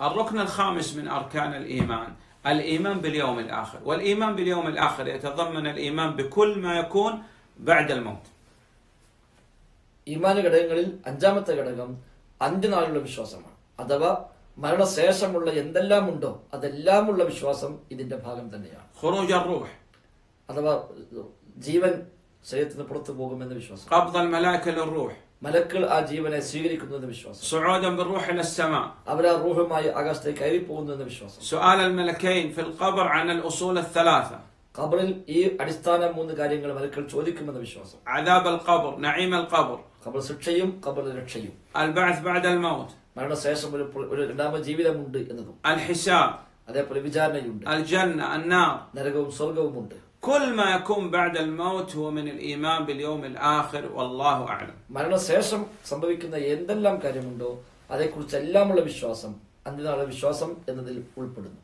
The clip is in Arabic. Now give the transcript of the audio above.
الركن الخامس من أركان الإيمان الإيمان باليوم الآخر والإيمان باليوم الآخر يتضمن الإيمان بكل ما يكون بعد الموت ഈമാന ഘടകങ്ങളിൽ അഞ്ചാമത്തെ ഘടകം അന്ത്യനാളുള്ള വിശ്വാസമാണ് അഥവാ മരണശേഷമുള്ള എന്തെല്ലാം ഉണ്ടോ അതെല്ലാമുള്ള വിശ്വാസം ഇതിന്റെ ഭാഗം തന്നെയാണ് خروج الروح അഥവാ ജീവൻ ശരീരത്തിൽ നിന്ന് പുറത്തു പോകുമെന്ന വിശ്വാസം قبض الملائكة للروح മലക്കൾ ആ ജീവനെ സ്വീകരിക്കുന്നു എന്ന വിശ്വാസം صعودا بالروح إلى السماء അവർ ആ റൂഹുമായി ആകാശത്തേക്ക് കയറി പോകുന്നു എന്ന വിശ്വാസം سؤال الملكين في القبر عن الأصول الثلاثة ഖബറിൽ ഈ അടിസ്ഥാന മൂന്ന് കാര്യങ്ങൾ മലക്കൾ ചോദിക്കുമെന്ന വിശ്വാസം عذاب القبر نعيم القبر ഖബർ ശിക്ഷയും ഖബർ രക്ഷയും البعث بعد الموت മരണശേഷം ഒരു ഒരു രണ്ടാമത് ജീവിതമുണ്ട് എന്നതും الحساب അതേപോലെ വിചാരണയുണ്ട് الجنة النار നരകവും സ്വർഗവുമുണ്ട് كل ما يكون بعد الموت هو من الإيمان باليوم الآخر والله أعلم മരണശേഷം സംഭവിക്കുന്ന എന്തെല്ലാം കാര്യമുണ്ടോ അതേക്കുറിച്ച് എല്ലാമുള്ള വിശ്വാസം അന്ത്യനാളെ വിശ്വാസം എന്നതിൽ ഉൾപ്പെടുന്നു